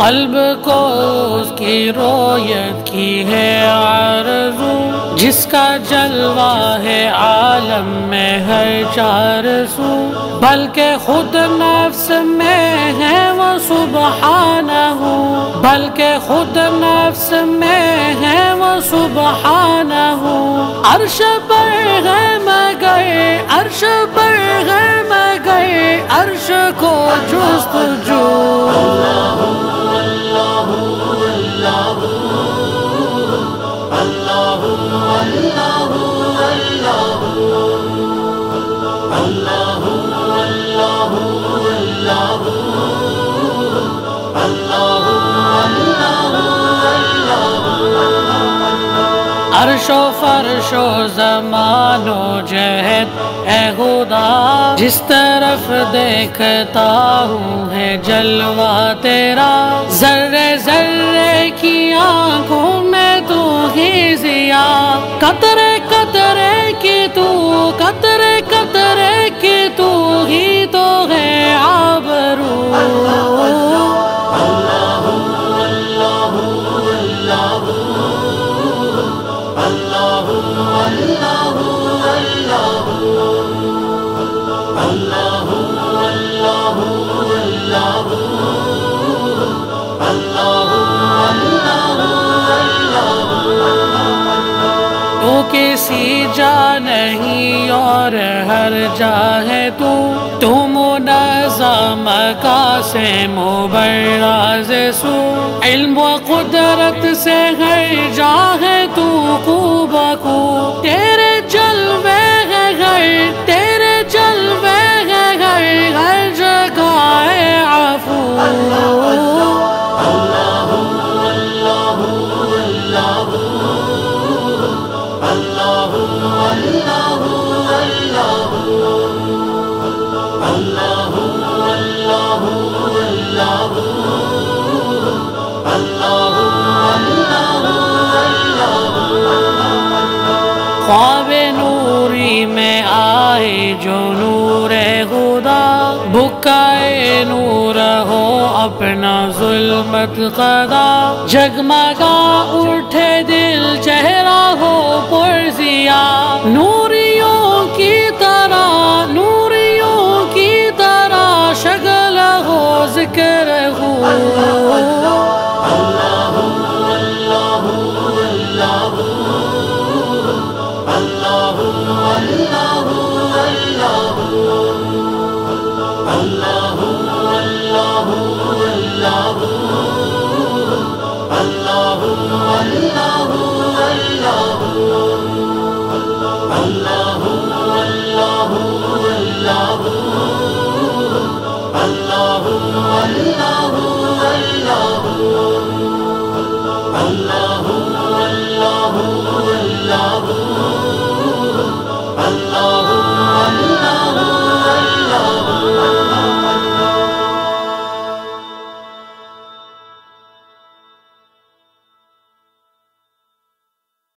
قلب کو اس کی رویت کی ہے آرزو جس کا جلوہ ہے عالم میں ہر چار سو۔ بلکہ خود نفس میں ہے وہ سبحانہ۔ بلکہ خود نفس میں ہے وہ سبحانہ۔ عرش پر ہے میں گئے عرش پر ہے میں گئے عرش کو جست جو عرش و فرش و زمان و جہد، اے خدا، جس طرف دیکھتا ہوں ہے جلوہ تیرا، ذرے ذرے کی آنکھوں تو کسی جا نہیں اور ہر جا ہے تو تم نظام کا سے مبراز سو۔ علم و قدرت سے ہر جا ہے تو کو۔ خواب نوری میں آئے جو نور خدا بکائے نور ہو اپنا ظلمت قدا جگمگا اٹھے دل چہرہ ہو پرزیا، نور اللہ اللہ اللہ